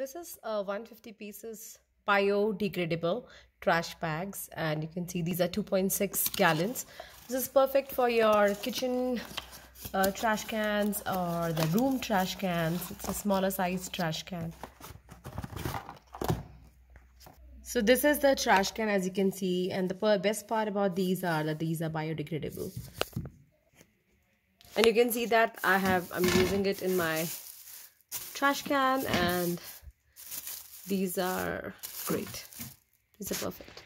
This is uh, 150 pieces biodegradable trash bags and you can see these are 2.6 gallons. This is perfect for your kitchen uh, trash cans or the room trash cans. It's a smaller size trash can. So this is the trash can as you can see and the best part about these are that these are biodegradable. And you can see that I have I'm using it in my trash can and these are great. These are perfect